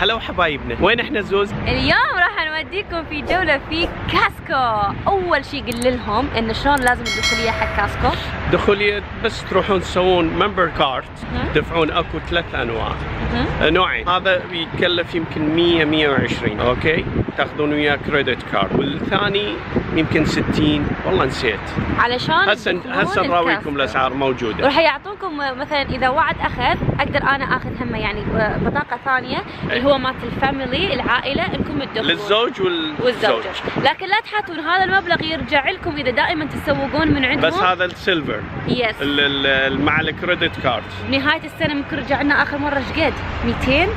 هلا وحبايبنا وين إحنا زوز اليوم راح نوديكم في جولة في كاسكو. أول شي قل لهم إن شلون لازم الدخولية حق كاسكو؟ دخولية بس تروحون تسوون member card مهم. تدفعون أكو ثلاث أنواع. مهم. نوعين هذا يكلف يمكن 100 120 أوكي؟ تاخذون وياه credit card والثاني يمكن 60 والله نسيت. علشان هسه هسه نراويكم. الأسعار موجودة. راح يعطونكم مثلا إذا واحد أخذ أقدر أنا أخذ هم يعني بطاقة ثانية اللي هو مالت ال family العائلة انكم تدخلون للزوج وال- والزوجة والزوج. لكن لا تحطون هذا المبلغ يرجع لكم إذا دائما تسوقون من عندهم. بس هذا السيلفر yes ال- ال- ال- مع ال credit card بنهايه السنة ممكن رجع لنا آخر مرة. إيش قد؟ 200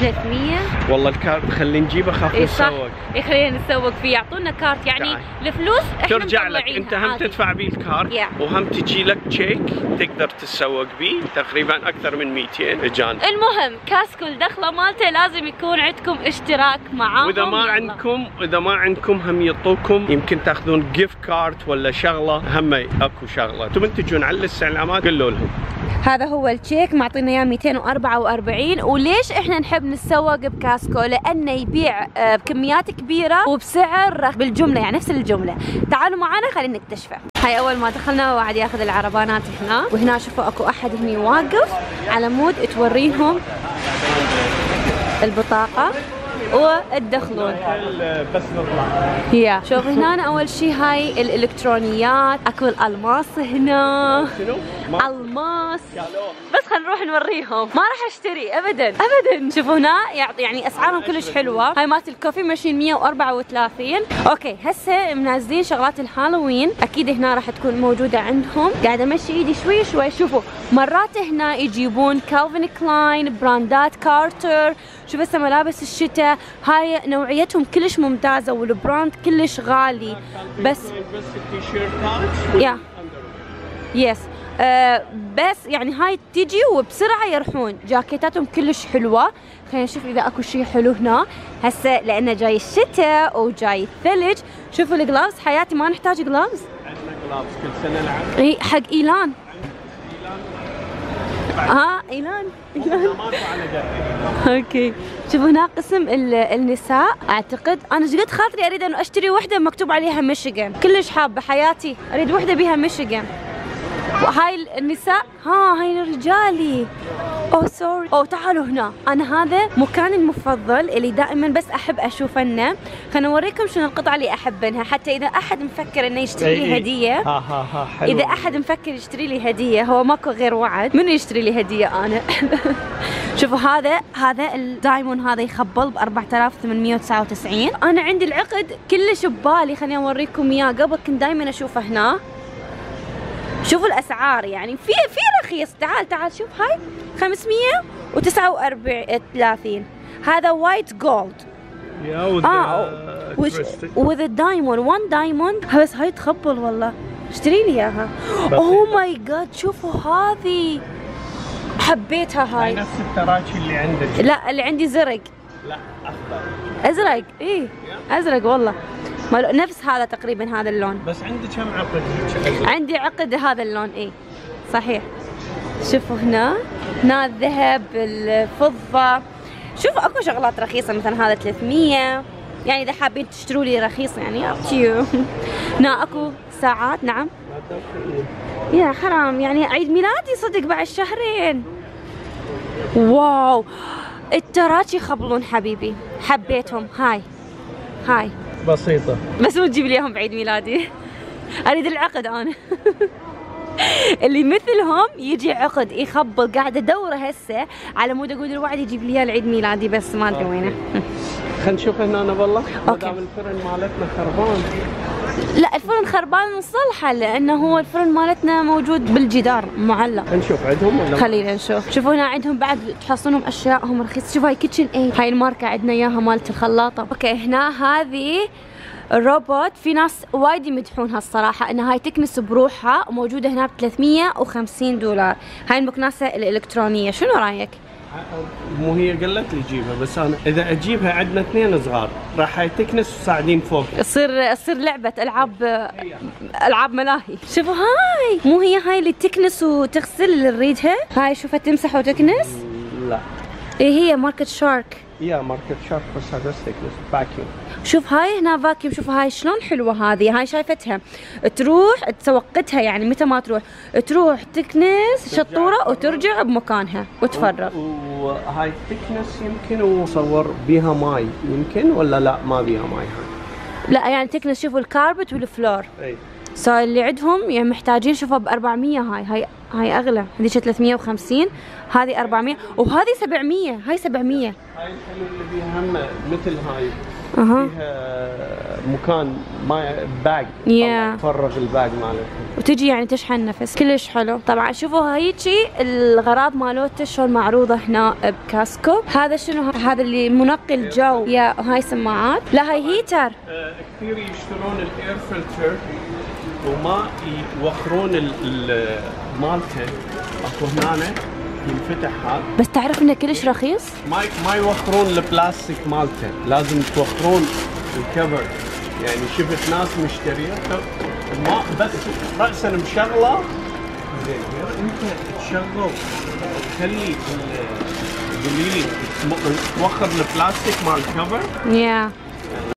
300 والله ال card خلينا نجيبه خاف اي صح. نسوق إيه خلينا نسوق فيه. يعطونا card يعني. الفلوس إحنا ترجع لك؟ أنت هم عادي. تدفع بيه ال card Yeah. وهم تجي لك check تقدر تتسوق بيه تقريبا أكثر من 200 اجان المهم Costco الدخلة مالته لازم يكون عندكم اشتراك معاهم. وإذا ما يلا. عندكم إذا ما عندكم هم يعطوكم يمكن تأخذون gift card ولا شغلة. هم أكو شغلة. تبون تجون على الاستعلامات قولوا لهم. هذا هو ال check. معطينا إياه 244 وليش إحنا نحب نتسوق ب Costco لأنه يبيع آه، بكميات كبيرة وبسعر بالجملة يعني نفس الجملة. تعالوا معنا خلينا نكتشفه. هاي أول ما دخلنا وقعد ياخذ العربانات هنا. وهنا شوفوا أكو أحد هني واقف على مود توريهم البطاقة. وتدخلون بس نطلع yeah. شوف هنا أول شيء هاي الإلكترونيات. أكو الألماس هنا. شنو؟ ألماس. بس خلينا نروح نوريهم. ما راح أشتري ابدا. ابدا. شوفوا هنا يعني أسعارهم كلش حلوة. هاي مالت ال coffee machine 134 okay. هسه منزلين شغلات الهالوين. أكيد هنا راح تكون موجودة عندهم. قاعدة أمشي إيدي شوي شوي. شوفوا. مرات هنا يجيبون Calvin Klein براندات Carter شوف هسه ملابس الشتاء هاي نوعيتهم كلش ممتازة وال brand كلش غالي. بس yeah. yes آه بس يعني هاي تجي وبسرعة يروحون جاكيتاتهم كلش حلوة. خلينا نشوف إذا أكو شيء حلو هنا. هسه لأنه جاي الشتاء وجاي الثلج. شوفوا ال gloves حياتي ما نحتاج gloves عندنا gloves كل سنة نلعب إي حق إيلان. ها إيلان إيلان. قد okay. شوفوا هنا قسم ال- النساء. أعتقد أنا إيش قد خاطري أريد انه أشتري وحدة مكتوب عليها ميشيغان كلش حابة حياتي. أريد وحدة بيها ميشيغان وهاي النساء. ها هاي الرجالي اوه سوري اوه تعالوا هنا. أنا هذا مكاني المفضل اللي دائما بس أحب اشوفنه خليني أوريكم شنو القطعة اللي احبنها حتى إذا أحد مفكر إنه يشتري لي هدية. ها ها ها حلو. إذا أحد مفكر يشتري لي هدية هو ماكو غير وعد. منو يشتري لي هدية أنا؟ شوفوا هذا هذا الدايمون هذا يخبل ب 4899 أنا عندي العقد كلش ببالي خليني أوريكم إياه. قبل كنت دائما أشوفه هنا. شوفوا الأسعار يعني. في في رخيص. تعال تعال شوف. هاي 539 هذا white gold. آه with diamond 1 diamond بس هاي تخبل والله. اشتري لي إياها. oh my God شوفوا هذه. حبيتها هاي. هاي نفس التراكي اللي عندك. لا اللي عندي زرق. لا أخضر. أزرق. إيه أزرق والله. نفس هذا تقريبا هذا اللون. بس عندك كم عقد؟ عندي عقد هذا اللون إيه. صحيح. شوفوا هنا. هنا الذهب الفضة. شوفوا أكو شغلات رخيصة مثلا هذا 300 يعني إذا حابين تشتروا لي رخيص يعني you هنا أكو ساعات نعم. يا حرام يعني عيد ميلادي صدق بعد شهرين. واو. التراكي يخبلون حبيبي. حبيتهم. هاي. هاي. بسيطة. بس مو تجيب لي إياهم بعيد ميلادي. أريد العقد أنا. اللي مثلهم يجي عقد يخبل قاعد أدوره هسه. على مود أقول الواحد يجيب لي إياه لعيد ميلادي بس ما أدري وينه. خلينا نشوف هنا والله ما. دام الفرن مالتنا خربان. لا الفرن خربان نصلحه لأنه هو الفرن مالتنا موجود بالجدار معلق. نشوف عندهم ولا خلينا نشوف. شوفوا هنا عندهم بعد تحصلونهم اشيائهم رخيصه شوف هاي KitchenAid هاي الماركة عندنا إياها مالت الخلاطة. okay هنا هذه الروبوت في ناس وايد يمدحونها الصراحة إن هاي تكنس بروحها وموجودة هنا ب 350 دولار. هاي المكنسة الإلكترونية. شنو رأيك؟ مو هي قالت لي جيبها بس أنا إذا أجيبها عندنا اثنين صغار راح تكنس وصاعدين فوق. تصير تصير لعبة العاب ألعاب ملاهي شوفوا هاي! مو هي هاي اللي تكنس وتغسل اللي نريدها هاي شوفها تمسح وتكنس؟ لا. إيه هي ماركة Shark. yeah ماركة Shark بس هذا تكنس vacuum شوف هاي هنا vacuum شوف هاي شلون حلوة هذه؟ هاي شايفتها. تروح توقتها يعني متى ما تروح. تروح تكنس شطورة وترجع بمكانها وتفرغ. وهاي تكنس يمكن وصور بيها ماي يمكن ولا لا؟ ما بيها ماي هاي. لا يعني تكنس شوفوا ال carpet وال floor. إي. so اللي عندهم يعني محتاجين شوفها ب 400 هاي. هاي هاي أغلى. هذيك 350 هذه 400 وهذه 700 هاي 700 هاي الحلو اللي بيها هم مثل هاي. فيها مكان مال bag. تفرغ ال bag مالتها. وتجي يعني تشحن نفس. كلش حلو. طبعا شوفوا هيجي الغراض مالته شلون معروضة هنا ب Costco. هذا شنو؟ هذا اللي منقي الجو. yeah هاي سماعات. لا هاي heater آه، كثير يشترون ال air filter وما يوخرون ال- ال- مالته. أكو هنا ينفتح هذا بس تعرف إنه كلش رخيص؟ ما ما يوخرون البلاستيك مالته لازم توخرون الكفر يعني شفت ناس مشترية. ما بس راسا مشغلة. زين أنت تشغل. تخلي قولي لي توخر البلاستيك مال الكفر يا.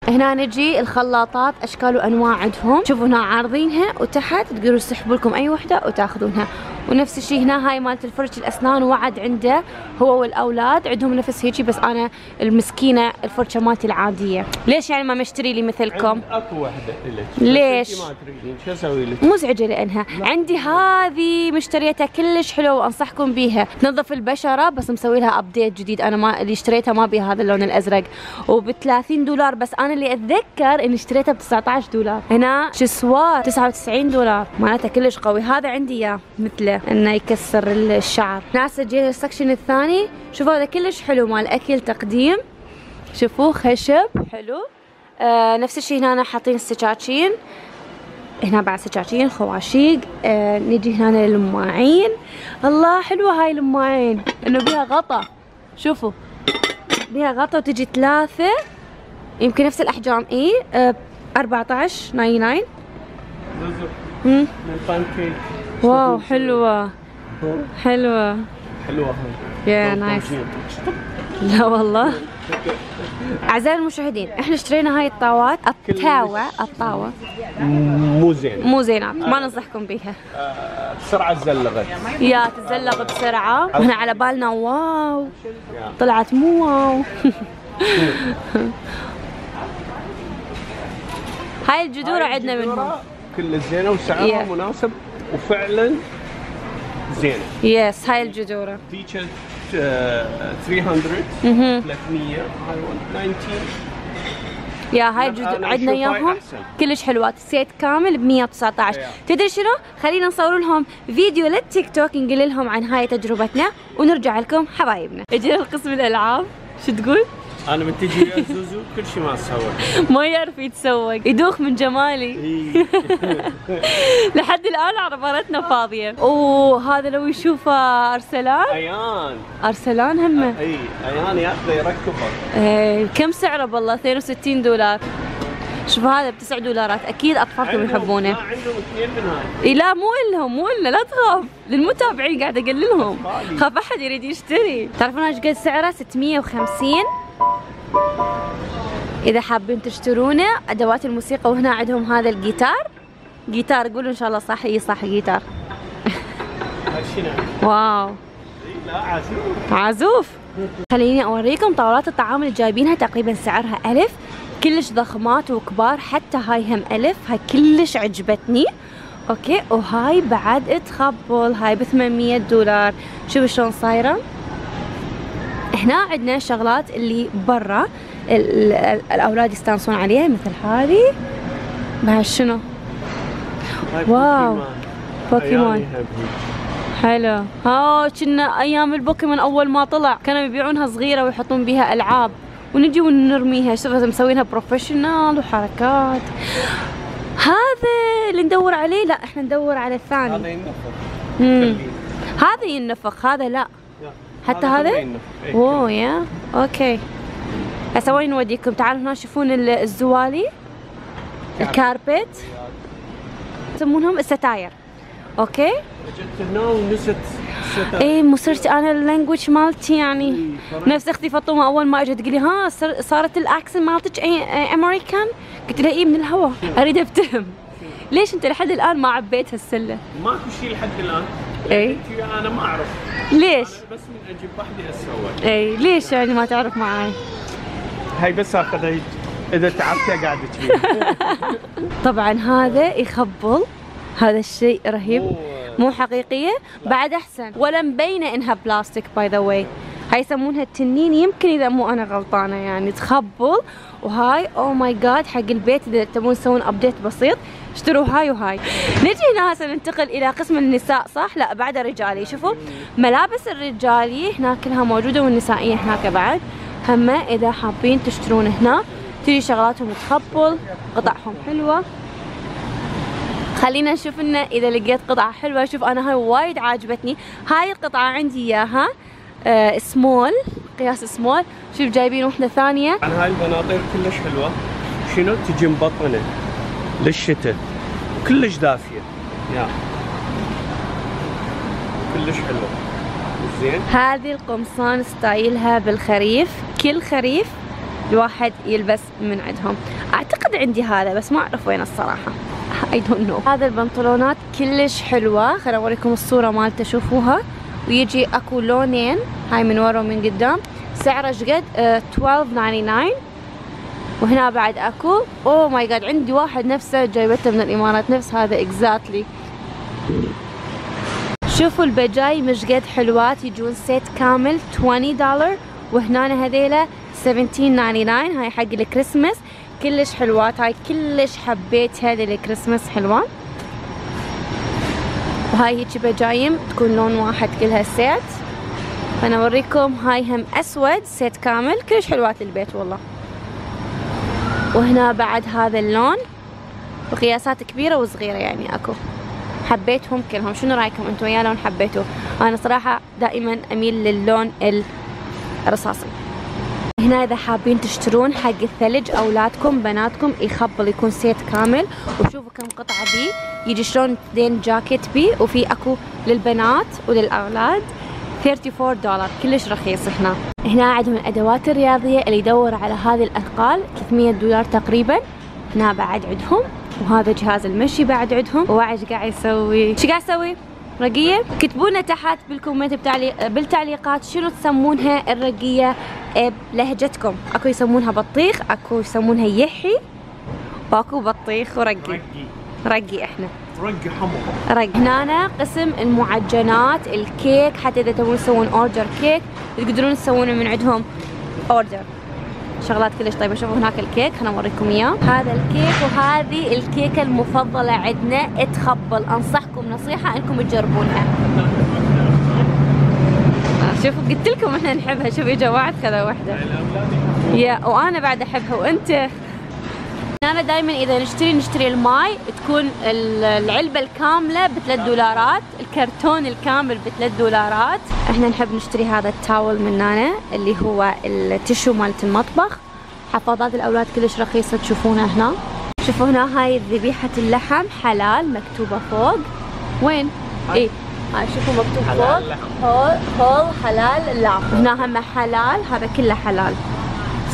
هنا نجي الخلاطات أشكال وأنواع عندهم. شوفوا هنا عارضينها وتحت تقدروا تسحبوا لكم أي وحدة وتاخذونها. ونفس الشيء هنا هاي مالت الفرش الأسنان وعد عنده هو والأولاد. عندهم نفس هيجي بس أنا المسكينة الفرشه مالتي العادية. ليش يعني ما مشتري لي مثلكم؟ أكو وحده إلك ليش؟ ما تريدين. شو أسوي لك؟ مزعجة لأنها. عندي هذه مشتريتها كلش حلوة وأنصحكم بيها. تنظف البشرة بس مسوي لها أبديت جديد. أنا ما اللي اشتريتها ما بيها هذا اللون الأزرق. وب 30 دولار بس أنا اللي أتذكر إني اشتريتها ب 19 دولار. هنا شسوار 99 دولار. معناتها كلش قوي. هذا عندي إياه مثله. إنه يكسر الشعر. ناس جينا السكشن الثاني شوفوا هذا كلش حلو مال أكل تقديم. شوفوه خشب حلو. آه نفس الشيء هنا حاطين السكاكين هنا بعد سكاكين خواشيق. آه نجي هنا للماعين الله حلوة هاي الماعين إنه بيها غطا. شوفوا. بيها غطا وتجي ثلاثة. يمكن نفس الأحجام. إي آه 14 99 زوزو مم. من ال pancake. wow حلوة. حلوة. هاي yeah nice لا والله. أعزائي المشاهدين إحنا اشترينا هاي الطاوات الطاوة الطاوة. مو زين مو زينات ما ننصحكم بيها. آه، بسرعة تزلغت. yeah تتزلق بسرعة. وإحنا على بالنا wow. طلعت مو wow. هاي الجذورة هاي عندنا منهم كلها زينة وسعرها. مناسب. وفعلا زينة. yes هاي الجدورة. ديك آه، 300 مهم. 300 هاي 119 yeah هاي الجدور أنا عندنا إياهم. كلش حلوات. set كامل ب 119 Yeah. تدري شنو؟ خلينا نصور لهم فيديو للتيك توك نقول لهم عن هاي تجربتنا ونرجع لكم حبايبنا. اجينا لقسم الألعاب. شو تقول؟ أنا من تجي ويا زوزو كل شيء ما أسوي ما يعرف يتسوق. يدوخ من جمالي. لحد الآن عربارتنا فاضية. وهذا لو يشوف أرسلان؟ ايان أرسلان همه. إي ايان يأخذه يركبه. إيه، كم سعره بالله؟ 62 دولار. شوف هذا بتسع دولارات. أكيد أطفالكم يحبونه. لا، عندهم اثنين من هاي. إيه لا مو لهم مو لنا لا تخاف. للمتابعين قاعد أقول لهم أطفالي. خاف أحد يريد يشتري. تعرفون إيش قد سعره؟ 650 إذا حابين تشترونه أدوات الموسيقى وهنا عندهم هذا الجيتار. جيتار قولوا إن شاء الله صح. إي صح جيتار؟ wow. لا عزيز عزوف. خليني أوريكم طاولات الطعام اللي جايبينها. تقريبا سعرها ألف. كلش ضخمات وكبار حتى هاي هم ألف هاي كلش عجبتني. okay وهاي بعد تخبل هاي ب 800 دولار. شوفوا شلون صايرة. هنا عندنا شغلات اللي برا ال- ال- الأولاد يستانسون عليها مثل هذه. بعد شنو؟ wow. Pokémon. حلو. ها كنا أيام البوكيمون أول ما طلع كانوا يبيعونها صغيرة ويحطون بيها ألعاب. ونجي ونرميها. شوف مسوينها professional وحركات. هذا اللي ندور عليه؟ لا إحنا ندور على الثاني. هذا ينفخ. هذا ينفخ. هذا لا. حتى هذا هذا؟ كله ينفخ. إي، oh yeah. Okay. هسه وين نوديكم. تعالوا هنا شوفون ال- الزوالي. ال carpet. يسمونهم الستاير. okay إيه مصرت أنا ال language مالتي يعني نفس أختي فاطمه أول ما أجت. تقولي ها صر- صارت ال accent مالتك اي اي امريكان قلت لها إيه من الهوا. أريد أفتهم. ليش أنت لحد الآن ما عبيت هالسلة؟ ماكو شيء لحد الآن. اي أنا ما أعرف. ليش؟ بس من أجيب وحدي أسوي اي ليش يعني ما تعرف معاي؟ هاي بس آخذها إذا تعبت قاعدة طبعا هذا يخبل هذا الشيء رهيب مو حقيقية بعد أحسن. ولا مبينه إنها بلاستيك by the way هاي يسمونها التنين يمكن إذا مو أنا غلطانة يعني تخبل. وهاي oh my God حق البيت إذا تبون تسوون update بسيط اشتروا هاي وهاي. نجي هنا هسه ننتقل إلى قسم النساء صح؟ لا بعد رجالي شوفوا ملابس الرجالي هناك كلها موجودة والنسائية هناك بعد. هم إذا حابين تشترون هنا تجي شغلاتهم تخبل قطعهم حلوة. خلينا نشوف لنا إذا لقيت قطعة حلوة شوف أنا هاي وايد عاجبتني. هاي القطعة عندي إياها آه small قياس small شوف جايبين واحدة ثانية. عن هاي البناطيل كلش حلوة. شنو؟ تجي مبطنة للشتاء. كلش دافية. Yeah. كلش حلوة. زين. هذه القمصان style ها بالخريف. كل خريف الواحد يلبس من عندهم. أعتقد عندي هذا بس ما أعرف وين الصراحة. I don't know. هذا البنطلونات كلش حلوة. خليني أوريكم الصورة مالته شوفوها. ويجي أكو لونين هاي من ورا ومن قدام. سعره شقد آه 12.99 وهنا بعد أكو oh my God عندي واحد نفسه جايبته من الإمارات. نفس هذا exactly شوفوا البجايم شقد حلوات. يجون set كامل 20 دولار وهنا هذيلا 17.99 هاي حق الكريسماس. كلش حلوات. هاي كلش حبيتها للكريسماس حلوان. وهاي هيك بجايم تكون لون واحد كلها set. أنا أوريكم هاي هم أسود set كامل كلش حلوات للبيت والله. وهنا بعد هذا اللون وقياسات كبيرة وصغيرة يعني أكو. حبيتهم كلهم. شنو رأيكم أنتم؟ يا لون حبيتوه. أنا صراحة دائما أميل للون الرصاصي. هنا إذا حابين تشترون حق الثلج اولادكم بناتكم يخبل يكون سيت كامل. وشوفوا كم قطعة بيه يجي شلون اثنين جاكيت بيه وفي أكو للبنات وللأولاد. 34 دولار. كلش رخيص هنا. هنا عندهم الأدوات الرياضية اللي يدور على هذه الأثقال. 300 دولار تقريبا. هنا بعد عندهم وهذا جهاز المشي بعد عندهم إيش قاعد يسوي. شو قاعد يسوي؟ رقية كتبوا لنا تحت بال comment بتعليق بالتعليقات شنو تسمونها الرقية بلهجتكم أكو يسمونها بطيخ أكو يسمونها يح وأكو بطيخ ورقي. رقي. رقي إحنا. رقي حمر رق هنا قسم المعجنات الكيك حتى إذا تبون تسوون order كيك تقدرون تسوونه من عندهم order شغلات كلش طيبة. شوفوا هناك الكيك خلنا أوريكم إياه. هذا الكيك وهذه الكيكة المفضلة عندنا. تخبل أنصحكم نصيحة إنكم تجربونها. شوفوا قلت لكم إحنا نحبها. شوفوا يا جماعة خذا واحدة. yeah وأنا بعد أحبها. وأنت؟ أنا دائما إذا نشتري نشتري الماي تكون ال- العلبة الكاملة بثلاث دولارات الكرتون الكامل بثلاث دولارات. إحنا نحب نشتري هذا ال towel من هنانا اللي هو ال tissue مالت المطبخ. حفاضات الأولاد كلش رخيصة تشوفونها هنا. شوفوا هنا هاي ذبيحة اللحم حلال مكتوبة فوق. وين؟ إيه. هاي شوفوا مكتوب فوق. whole حلال لا هنا هم حلال هذا كله حلال.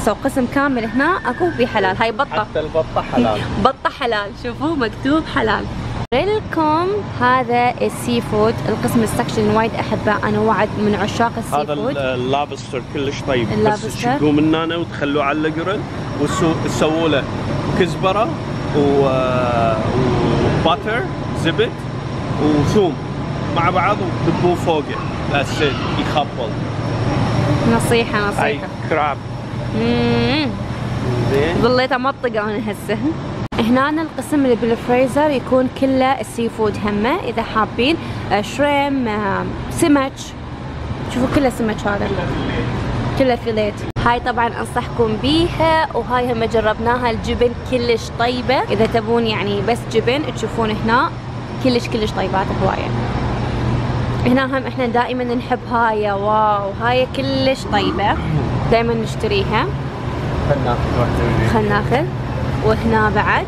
so قسم كامل هنا أكو في حلال. هاي بطة. حتى البطة حلال. بطة حلال. شوفوا مكتوب حلال. لكم هذا ال seafood القسم ال section وايد أحبه. أنا واحد من عشاق ال sea هذا food اللابستر كلش طيب. بس اللابستر. تشقوه من هنا وتخلوه على الجرل وتسووا له كزبرة و و butter زبد وثوم مع بعض وتدبوه فوقه. بس يخبل نصيحة نصيحة. crab مم. زين. ظليت امطق أنا هسه. هنا القسم اللي بالفريزر يكون كله ال seafood همه إذا حابين آه، shrimp آه، سمك. شوفوا كله سمك هذا. كله fillet. هاي طبعا أنصحكم بيها وهاي هم جربناها الجبن كلش طيبة. إذا تبون يعني بس جبن تشوفون هنا كلش كلش طيبات هوايه هنا هم إحنا دائما نحب هاي wow هاي كلش طيبة. دائما نشتريها. خلنا ناخذ واحدة خلنا ناخذ. وهنا بعد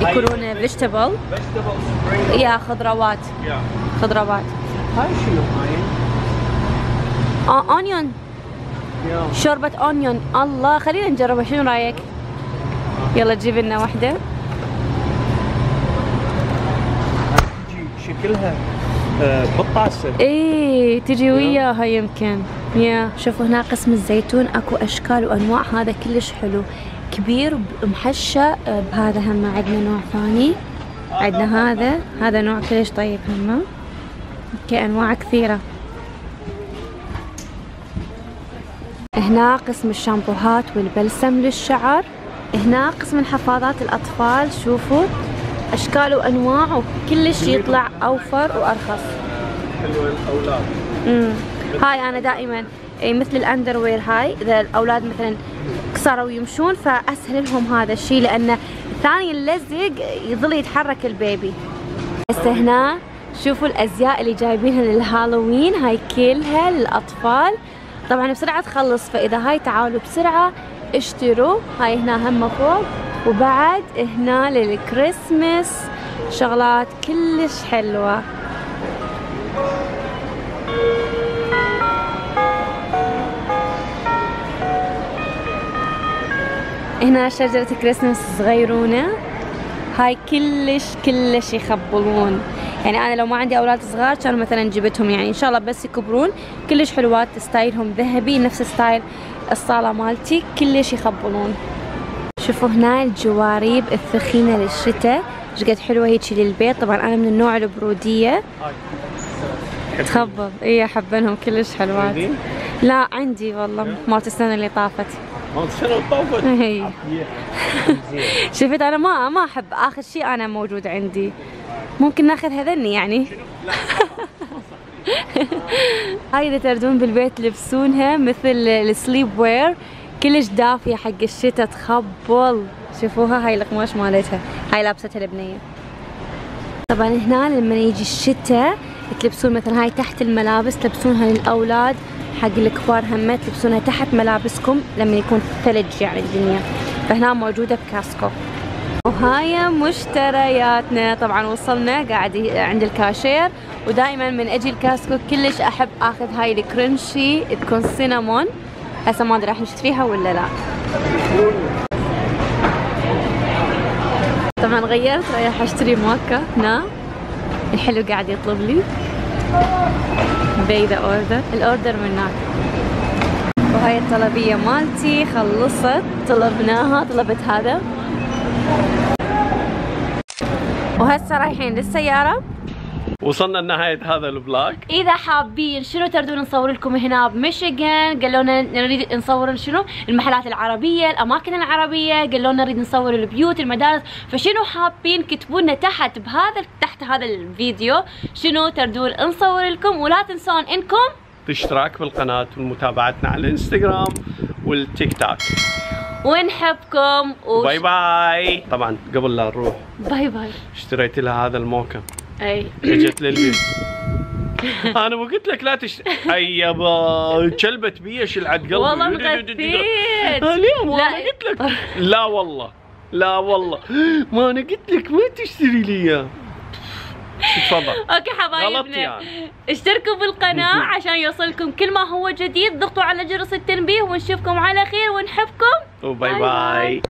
يكونون vegetable yeah خضروات. خضروات. هاي شنو هاي؟ Onion. شوربة onion الله خلينا نجربها. شنو رأيك؟ يلا جيب لنا واحدة. تجي شكلها آه، بالطاسه إيه تجي وياها يمكن. يا شوفوا هنا قسم الزيتون أكو أشكال وأنواع هذا كلش حلو. كبير محشى آه، بهذا هم عندنا نوع ثاني. عندنا هذا هذا نوع كلش طيب هم. أوكي أنواع كثيرة. هنا قسم الشامبوهات والبلسم للشعر. هنا قسم الحفاضات الأطفال شوفوا. أشكال وأنواع وكلش يطلع أوفر وأرخص. حلوة الأولاد. امم هاي أنا دائما مثل الأندروير هاي إذا الأولاد مثلا قصروا يمشون فاسهل لهم هذا الشيء لأن الثاني اللزق يظل يتحرك البيبي. هسه هنا شوفوا الأزياء اللي جايبينها للهالوين هاي كلها للأطفال. طبعا بسرعة تخلص فإذا هاي تعالوا بسرعة اشتروا. هاي هنا هم فوق وبعد هنا للكريسماس شغلات كلش حلوة. هنا شجرة كريسماس صغيرونة. هاي كلش كلش يخبلون. يعني أنا لو ما عندي أولاد صغار كانوا مثلا جبتهم يعني إن شاء الله بس يكبرون. كلش حلوات style هم ذهبي نفس style الصالة مالتي. كلش يخبلون. شوفوا هنا الجواريب الثخينة للشتاء. إيش قد حلوة هيجي للبيت. طبعا أنا من النوع البرودية. تخبل اي احبنهم كلش حلوات؟ لا عندي والله مالت السنة اللي طافت. شفت أنا ما ما أحب. آخر شيء أنا موجود عندي. ممكن ناخذ هذني يعني. هاي إذا تردون بالبيت تلبسونها مثل السليب وير كلش دافية حق الشتاء تخبل. شوفوها هاي القماش مالتها. هاي لابستها البنية طبعا هنا لما يجي الشتاء تلبسون مثلا هاي تحت الملابس تلبسونها للاولاد حق الكبار هم تلبسونها تحت ملابسكم لما يكون ثلج يعني الدنيا. فهنا موجودة ب Costco. وهاي مشترياتنا. طبعا وصلنا قاعد عند الكاشير ودائما من أجي ال Costco كلش أحب آخذ هاي ال crunchy تكون cinnamon. هسه ما أدري راح نشتريها ولا لا. طبعا غيرت رايح أشتري موكا. هنا. الحلو قاعد يطلب لي. بي ذا order ال order من هناك. وهاي الطلبية مالتي خلصت. طلبناها. طلبت هذا. وهسه رايحين للسيارة. وصلنا لنهاية هذا الفلوج إذا حابين شنو تردون نصور لكم هنا بميشيغان قالوا لنا نريد نصور شنو؟ المحلات العربية الأماكن العربية قالوا لنا نريد نصور البيوت المدارس. فشنو حابين كتبوا لنا تحت بهذا تحت هذا الفيديو؟ شنو تردون نصور لكم؟ ولا تنسون إنكم الاشتراك بالقناة ومتابعتنا على الإنستغرام والتيك توك. ونحبكم وش... باي باي. طبعا قبل لا نروح. bye bye. اشتريت لها هذا الموكا أي. إجت للبيت أنا ما قلت لك لا تشتري أي يابا كلبت بي شلعت قلبي. والله مغثيت اليوم. أنا قلت لك. لا والله. لا والله. ما أنا قلت لك ما تشتري لي إياه. تفضل. okay حبايبنا. يعني. اشتركوا بالقناة عشان يوصلكم كل ما هو جديد. ضغطوا على جرس التنبيه ونشوفكم على خير ونحبكم. و bye bye. bye. bye.